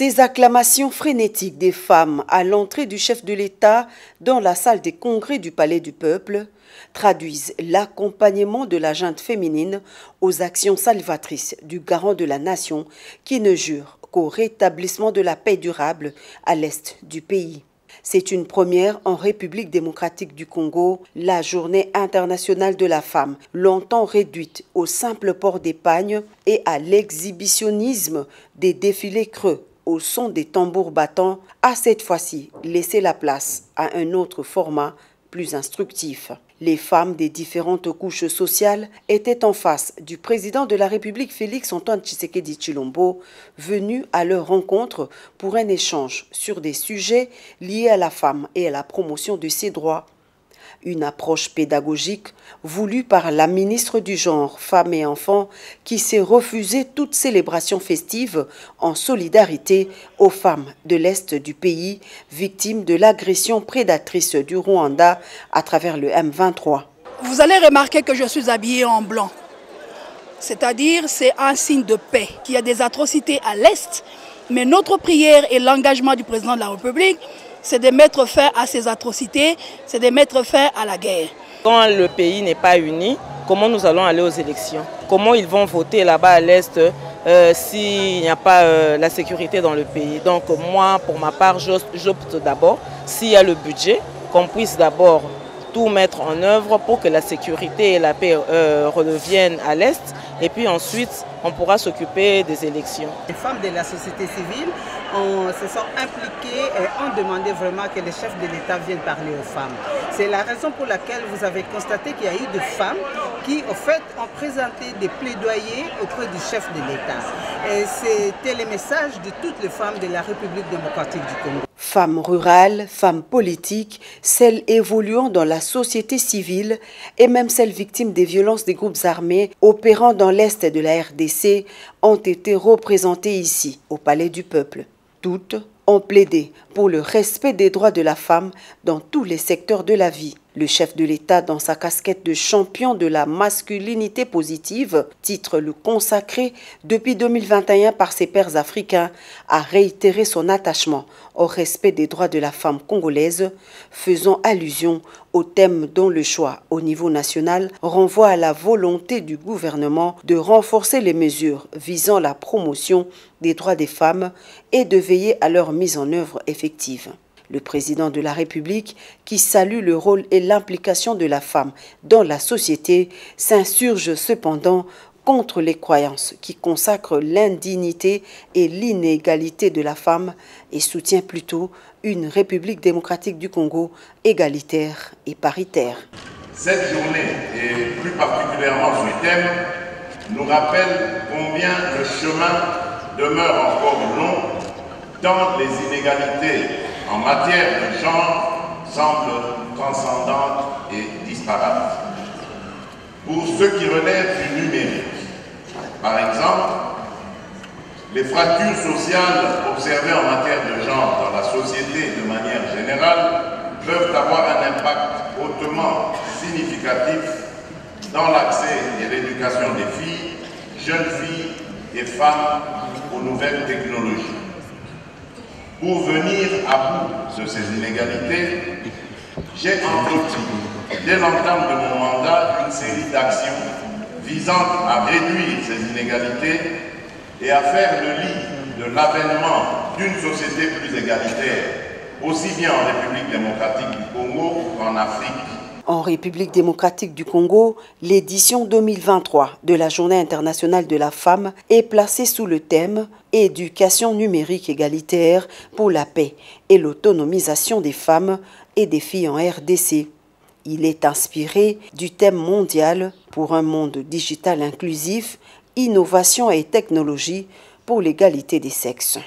Ces acclamations frénétiques des femmes à l'entrée du chef de l'État dans la salle des congrès du Palais du Peuple traduisent l'accompagnement de la junte féminine aux actions salvatrices du garant de la nation qui ne jure qu'au rétablissement de la paix durable à l'est du pays. C'est une première en République démocratique du Congo, la journée internationale de la femme, longtemps réduite au simple port d'épagne et à l'exhibitionnisme des défilés creux au son des tambours battants, a cette fois-ci laissé la place à un autre format plus instructif. Les femmes des différentes couches sociales étaient en face du président de la République Félix Antoine Tshisekedi Chilombo, venu à leur rencontre pour un échange sur des sujets liés à la femme et à la promotion de ses droits une approche pédagogique voulue par la ministre du Genre, Femmes et Enfants, qui s'est refusée toute célébration festive en solidarité aux femmes de l'Est du pays victimes de l'agression prédatrice du Rwanda à travers le M23. Vous allez remarquer que je suis habillée en blanc. C'est-à-dire, c'est un signe de paix, qu'il y a des atrocités à l'Est, mais notre prière et l'engagement du président de la République, c'est de mettre fin à ces atrocités, c'est de mettre fin à la guerre. Quand le pays n'est pas uni, comment nous allons aller aux élections? Comment ils vont voter là-bas à l'Est euh, s'il n'y a pas euh, la sécurité dans le pays? Donc moi, pour ma part, j'opte d'abord, s'il y a le budget, qu'on puisse d'abord tout mettre en œuvre pour que la sécurité et la paix euh, reviennent à l'Est. Et puis ensuite, on pourra s'occuper des élections. Les femmes de la société civile se sont impliquées et ont demandé vraiment que les chefs de l'État viennent parler aux femmes. C'est la raison pour laquelle vous avez constaté qu'il y a eu des femmes qui, au fait, ont présenté des plaidoyers auprès du chef de l'État. Et c'était le message de toutes les femmes de la République démocratique du Congo. Femmes rurales, femmes politiques, celles évoluant dans la société civile et même celles victimes des violences des groupes armés opérant dans l'Est de la RDC ont été représentées ici, au Palais du Peuple. Toutes ont plaidé pour le respect des droits de la femme dans tous les secteurs de la vie. Le chef de l'État, dans sa casquette de champion de la masculinité positive, titre le consacré depuis 2021 par ses pairs africains, a réitéré son attachement au respect des droits de la femme congolaise, faisant allusion au thème dont le choix au niveau national renvoie à la volonté du gouvernement de renforcer les mesures visant la promotion des droits des femmes et de veiller à leur mise en œuvre effective. Le président de la République, qui salue le rôle et l'implication de la femme dans la société, s'insurge cependant contre les croyances qui consacrent l'indignité et l'inégalité de la femme et soutient plutôt une République démocratique du Congo égalitaire et paritaire. Cette journée, et plus particulièrement ce thème, nous rappelle combien le chemin demeure encore long, tant les inégalités en matière de genre semblent transcendantes et disparates. Pour ce qui relève du numérique, par exemple, les fractures sociales observées en matière de genre dans la société de manière générale peuvent avoir un impact hautement significatif dans l'accès et l'éducation des filles, jeunes filles et femmes aux nouvelles technologies. Pour venir à bout de ces inégalités, j'ai entrepris, dès l'entame de mon mandat, une série d'actions visant à réduire ces inégalités et à faire le lit de l'avènement d'une société plus égalitaire, aussi bien en République démocratique du Congo qu'en Afrique en République démocratique du Congo, l'édition 2023 de la Journée internationale de la femme est placée sous le thème Éducation numérique égalitaire pour la paix et l'autonomisation des femmes et des filles en RDC. Il est inspiré du thème mondial pour un monde digital inclusif, innovation et technologie pour l'égalité des sexes.